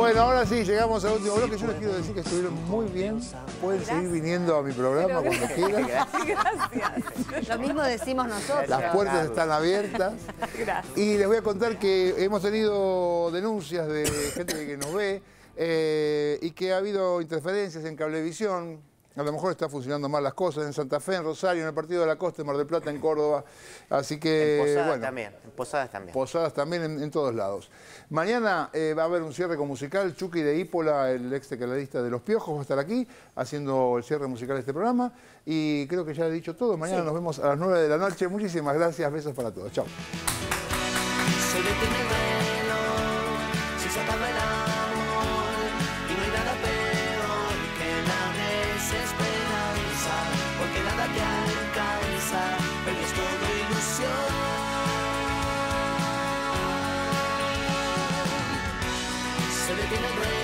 Bueno, ahora sí, llegamos al último bloque. Yo les quiero decir que estuvieron muy bien. Pueden seguir viniendo a mi programa cuando quieran. Gracias. Lo mismo decimos nosotros. Las puertas están abiertas. Gracias. Y les voy a contar que hemos tenido denuncias de gente que nos ve eh, y que ha habido interferencias en Cablevisión. A lo mejor está funcionando mal las cosas en Santa Fe, en Rosario, en el Partido de la Costa, en Mar del Plata, en Córdoba. Así que, En Posadas bueno, también, en Posadas también. Posadas también en, en todos lados. Mañana eh, va a haber un cierre con musical. Chucky de Ípola, el ex tecladista de Los Piojos, va a estar aquí haciendo el cierre musical de este programa. Y creo que ya he dicho todo. Mañana nos vemos a las 9 de la noche. Muchísimas gracias. Besos para todos. Chao. in the grave.